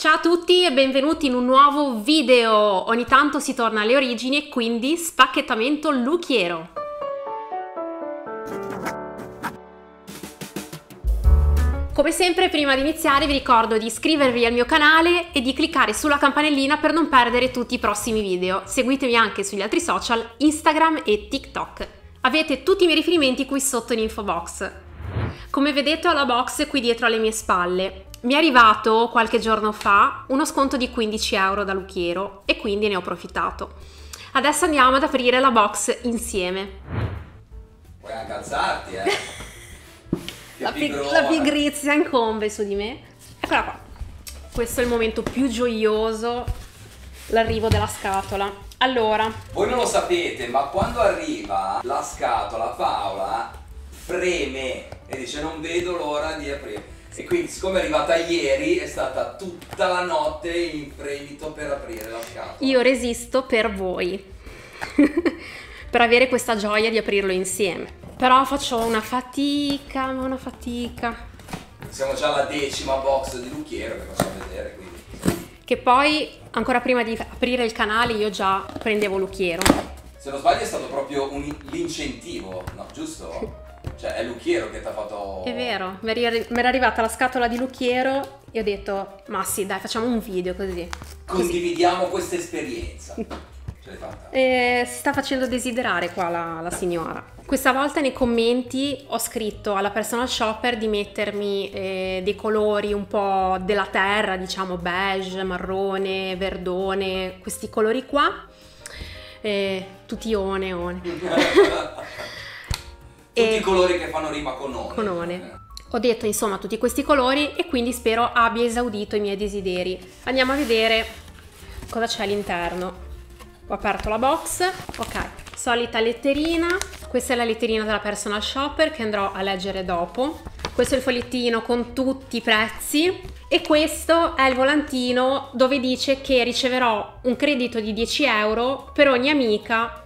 Ciao a tutti e benvenuti in un nuovo video! Ogni tanto si torna alle origini e quindi spacchettamento lucchiero. Come sempre prima di iniziare vi ricordo di iscrivervi al mio canale e di cliccare sulla campanellina per non perdere tutti i prossimi video. Seguitemi anche sugli altri social, Instagram e TikTok. Avete tutti i miei riferimenti qui sotto in info box. Come vedete ho la box qui dietro alle mie spalle. Mi è arrivato qualche giorno fa uno sconto di 15 euro da Lucchiero e quindi ne ho approfittato. Adesso andiamo ad aprire la box insieme. Puoi anche alzarti, eh. La, pig la, pigrizia incombe su di me. Eccola qua. Questo è il momento più gioioso, l'arrivo della scatola. Allora. Voi non lo sapete, ma quando arriva la scatola, Paola freme e dice non vedo l'ora di aprire. E quindi siccome è arrivata ieri è stata tutta la notte in fremito per aprire la scatola. Io resisto per voi, per avere questa gioia di aprirlo insieme. Però faccio una fatica, ma una fatica. Siamo già alla decima box di Lucchiero che facciamo vedere quindi. Che poi ancora prima di aprire il canale io già prendevo Lucchiero. Se non sbaglio è stato proprio l'incentivo, no giusto? Cioè è Lucchiero che ti ha fatto... È vero, mi era arrivata la scatola di Lucchiero e ho detto, ma sì dai facciamo un video così. Condividiamo così. questa esperienza. Ce l'hai fatta? E si sta facendo desiderare qua la, la, signora. Questa volta nei commenti ho scritto alla personal shopper di mettermi eh, dei colori un po' della terra, diciamo beige, marrone, verdone, questi colori qua. Eh, tutti one, one. Tutti i colori che fanno rima con one. Con one. Eh. Ho detto insomma tutti questi colori e quindi spero abbia esaudito i miei desideri. Andiamo a vedere cosa c'è all'interno. Ho aperto la box, ok, solita letterina, questa è la letterina della personal shopper che andrò a leggere dopo. Questo è il fogliettino con tutti i prezzi e questo è il volantino dove dice che riceverò un credito di 10 euro per ogni amica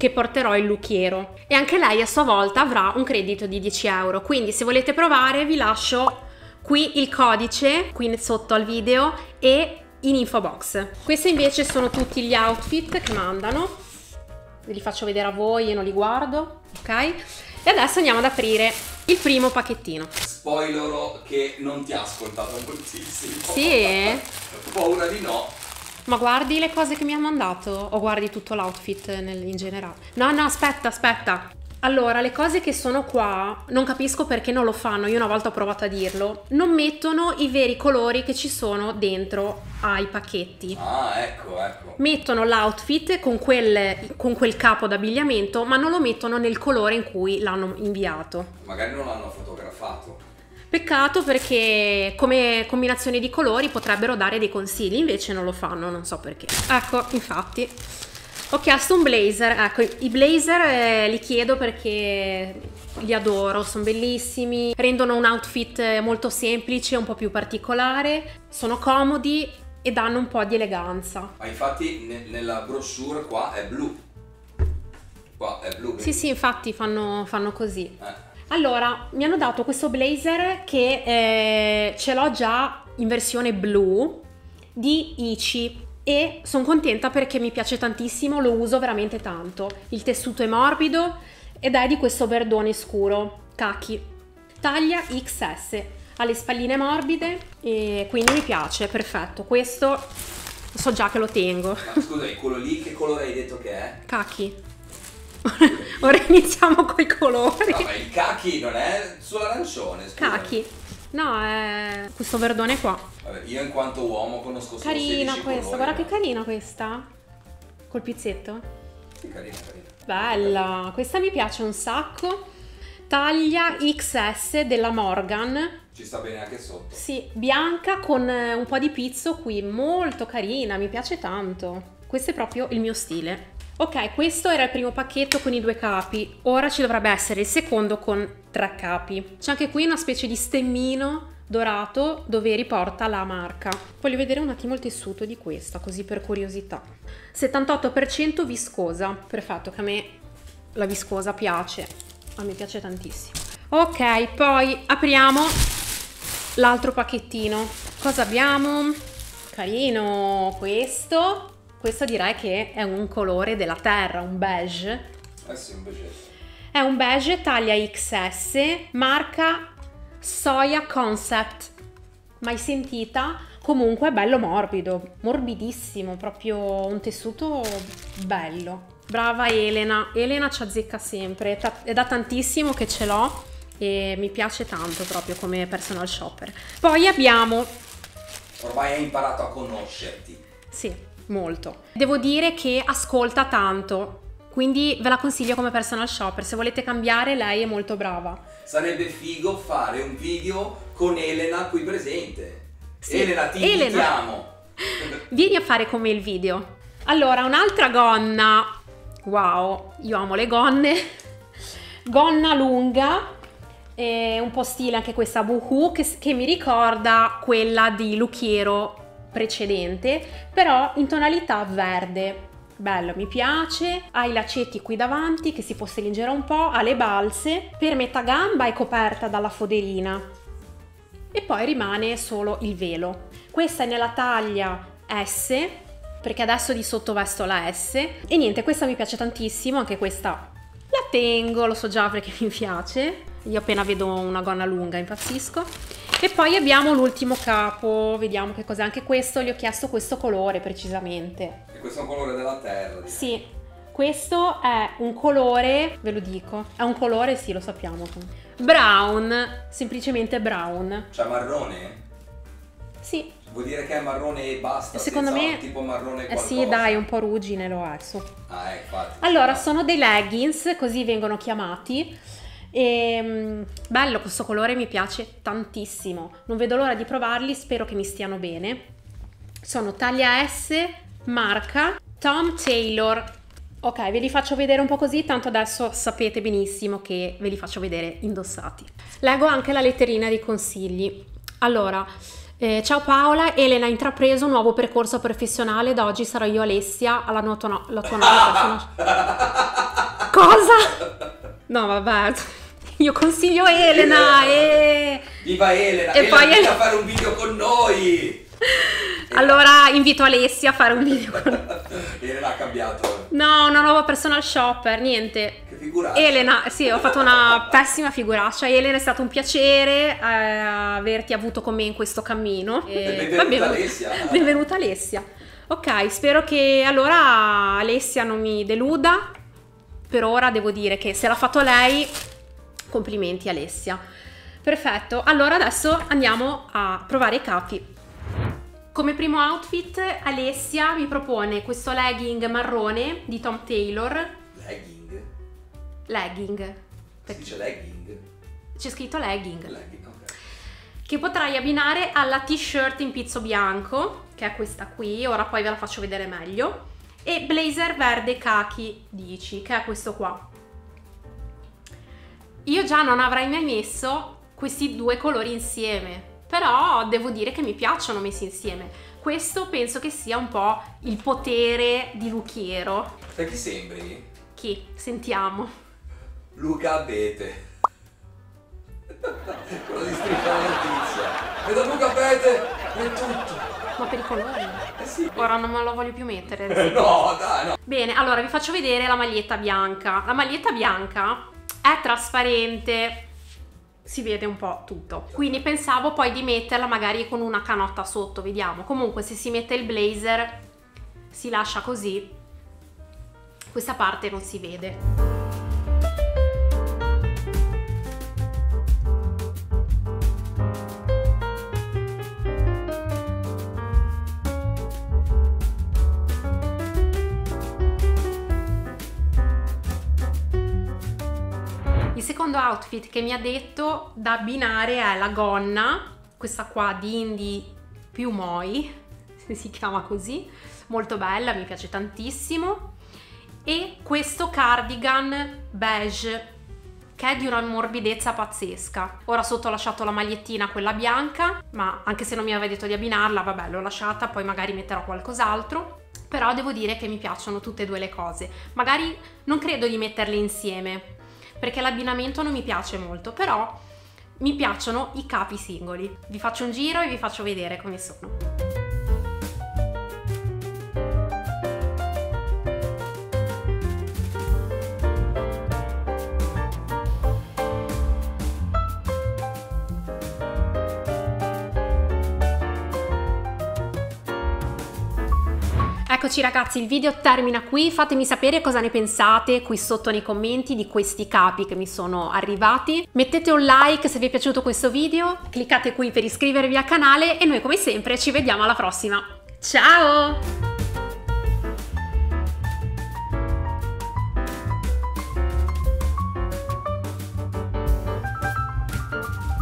che porterò il lucchiero. E anche lei a sua volta avrà un credito di 10 euro. Quindi se volete provare vi lascio qui il codice qui sotto al video e in info box. Questi invece sono tutti gli outfit che mandano. Ve li faccio vedere a voi io non li guardo ok? E adesso andiamo ad aprire il primo pacchettino. Spoilerò che non ti ha ascoltato moltissimo. Sì? paura di no ma guardi le cose che mi ha mandato o guardi tutto l'outfit in generale? No, no, aspetta, aspetta. Allora, le cose che sono qua, non capisco perché non lo fanno, io una volta ho provato a dirlo, non mettono i veri colori che ci sono dentro ai pacchetti. Ah, ecco, ecco. Mettono l'outfit con quel, con quel capo d'abbigliamento, ma non lo mettono nel colore in cui l'hanno inviato. Magari non l'hanno fotografato. Peccato perché come combinazione di colori potrebbero dare dei consigli, invece non lo fanno, non so perché. Ecco, infatti, ho chiesto un blazer. Ecco, i blazer eh, li chiedo perché li adoro, sono bellissimi, rendono un outfit molto semplice, un po' più particolare, sono comodi e danno un po' di eleganza. Ma infatti ne nella brochure qua è blu. Qua è blu. Sì, sì, infatti fanno, fanno così. Eh. Allora, mi hanno dato questo blazer che eh, ce l'ho già in versione blu di Ichi e sono contenta perché mi piace tantissimo, lo uso veramente tanto. Il tessuto è morbido ed è di questo verdone scuro, kaki. Taglia XS, ha le spalline morbide e quindi mi piace, perfetto. Questo so già che lo tengo. Ma scusa, quello lì che colore hai detto che è? Kaki. Ora iniziamo con i colori. No, ma il kaki non è sull'arancione. Kaki. No, è questo verdone qua. Vabbè, io in quanto uomo conosco solo Carina questa, colori, guarda che carina questa. Col pizzetto. Sì, carina, carina. Bella, questa mi piace un sacco. Taglia XS della Morgan. Ci sta bene anche sotto. Sì, bianca con un po' di pizzo qui, molto carina, mi piace tanto. Questo è proprio il mio stile. Ok, questo era il primo pacchetto con i due capi, ora ci dovrebbe essere il secondo con tre capi. C'è anche qui una specie di stemmino dorato dove riporta la marca. Voglio vedere un attimo il tessuto di questa, così per curiosità. 78% viscosa, perfetto, che a me la viscosa piace, a me piace tantissimo. Ok, poi apriamo l'altro pacchettino. Cosa abbiamo? carino questo. Questo direi che è un colore della terra, un beige. Eh sì, un beige. È un beige taglia XS, marca Soya Concept. Mai sentita? Comunque è bello morbido, morbidissimo, proprio un tessuto bello. Brava Elena, Elena ci azzecca sempre, è da tantissimo che ce l'ho e mi piace tanto proprio come personal shopper. Poi abbiamo... Ormai hai imparato a conoscerti. Sì, molto. Devo dire che ascolta tanto, quindi ve la consiglio come personal shopper, se volete cambiare lei è molto brava. Sarebbe figo fare un video con Elena qui presente. Sì, Elena, ti Elena. invitiamo. Vieni a fare come il video. Allora, un'altra gonna. Wow, io amo le gonne. Gonna lunga, è un po' stile anche questa Boohoo, che, che mi ricorda quella di Luchiero precedente, però in tonalità verde. Bello, mi piace. Ha i lacetti qui davanti che si può stringere un po', ha le balze. Per metà gamba è coperta dalla foderina. E poi rimane solo il velo. Questa è nella taglia S, perché adesso di sotto vesto la S. E niente, questa mi piace tantissimo, anche questa la tengo, lo so già perché mi piace. Io appena vedo una gonna lunga impazzisco. E poi abbiamo l'ultimo capo, vediamo che cos'è. Anche questo, gli ho chiesto questo colore precisamente. E questo è un colore della terra. Sì, questo è un colore, ve lo dico, è un colore, sì, lo sappiamo. Brown, semplicemente brown. Cioè marrone? Sì, Vuol dire che è marrone e basta? Secondo me- Tipo marrone eh qualcosa? sì, dai, un po' ruggine lo è, su. Ah, eh, infatti. Allora, sono dei leggings, così vengono chiamati. E, mm, bello, questo colore mi piace tantissimo. Non vedo l'ora di provarli, spero che mi stiano bene. Sono taglia S, marca Tom Taylor. Ok, ve li faccio vedere un po' così, tanto adesso sapete benissimo che ve li faccio vedere indossati. Leggo anche la letterina dei consigli. Allora, eh, ciao Paola, Elena ha intrapreso un nuovo percorso professionale, da oggi sarò io Alessia, alla nuova tua, la tua nuova. Cosa? No, vabbè. Io consiglio Elena e... Viva Elena! E Elena, poi- vieni a fare un video con noi! Allora invito Alessia a fare un video con... Elena ha cambiato. No, una nuova personal shopper, niente. Che figura. Elena, sì, ho fatto una pessima figuraccia. Elena, è stato un piacere eh, averti avuto con me in questo cammino. E- Benvenuta vabbè, Alessia. Benvenuta Alessia. Ok, spero che allora Alessia non mi deluda. Per ora devo dire che se l'ha fatto lei, complimenti Alessia. Perfetto, allora adesso andiamo a provare i capi. Come primo outfit Alessia mi propone questo legging marrone di Tom Taylor. Legging? Legging. Si dice legging? C'è scritto legging. Legging, ok. Che potrai abbinare alla t-shirt in pizzo bianco, che è questa qui, ora poi ve la faccio vedere meglio. E blazer verde kaki, dici, che è questo qua. Io già non avrei mai messo questi due colori insieme, però devo dire che mi piacciono messi insieme. Questo penso che sia un po' il potere di Luchiero. Sai chi sembri? Chi? Sentiamo. Luca Abete. Quello di striscia la notizia. Vedo Luca Abete e tutto. Ma per i colori? Eh sì. Ora non me lo voglio più mettere. No, dai, no. Bene, allora vi faccio vedere la maglietta bianca. La maglietta bianca è trasparente, si vede un po' tutto. Quindi pensavo poi di metterla magari con una canotta sotto, vediamo. Comunque se si mette il blazer si lascia così, questa parte non si vede. Il secondo outfit che mi ha detto da abbinare è la gonna, questa qua di Indie più Moi, si chiama così, molto bella, mi piace tantissimo. E questo cardigan beige che è di una morbidezza pazzesca. Ora sotto ho lasciato la magliettina, quella bianca, ma anche se non mi aveva detto di abbinarla, vabbè, l'ho lasciata, poi magari metterò qualcos'altro. Però devo dire che mi piacciono tutte e due le cose. Magari non credo di metterle insieme, perché l'abbinamento non mi piace molto, però mi piacciono i capi singoli. Vi faccio un giro e vi faccio vedere come sono. Eccoci ragazzi, il video termina qui, fatemi sapere cosa ne pensate qui sotto nei commenti di questi capi che mi sono arrivati. Mettete un like se vi è piaciuto questo video, cliccate qui per iscrivervi al canale e noi come sempre ci vediamo alla prossima. Ciao!